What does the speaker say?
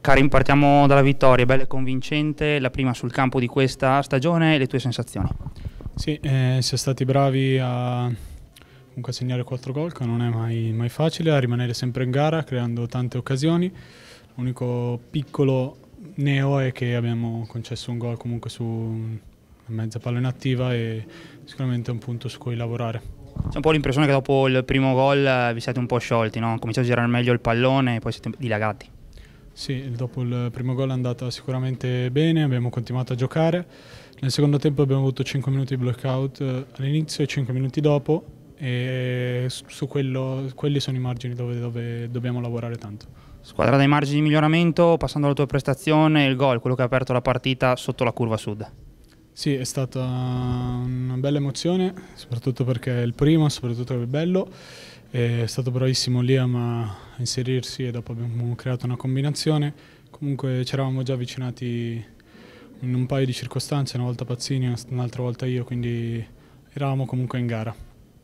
Karim, partiamo dalla vittoria, bella e convincente, la prima sul campo di questa stagione, le tue sensazioni? Sì, eh, si è stati bravi a, comunque segnare quattro gol, che non è mai, mai, facile, a rimanere sempre in gara, creando tante occasioni. L'unico piccolo neo è che abbiamo concesso un gol comunque su mezza palla inattiva e sicuramente è un punto su cui lavorare. C'è un po' l'impressione che dopo il primo gol eh, vi siete un po' sciolti, no? cominciate a girare meglio il pallone e poi siete dilagati. Sì, dopo il primo gol è andata sicuramente bene, abbiamo continuato a giocare. Nel secondo tempo abbiamo avuto 5 minuti di blockout eh, all'inizio e 5 minuti dopo e su quello, quelli sono i margini dove, dove dobbiamo lavorare tanto. Squadra dai margini di miglioramento, passando alla tua prestazione, il gol, quello che ha aperto la partita sotto la curva sud. Sì, è stata una bella emozione, soprattutto perché è il primo, soprattutto che è bello. È stato bravissimo Liam inserirsi e dopo abbiamo creato una combinazione. Comunque ci eravamo già avvicinati in un paio di circostanze, una volta Pazzini, un'altra volta io, quindi eravamo comunque in gara.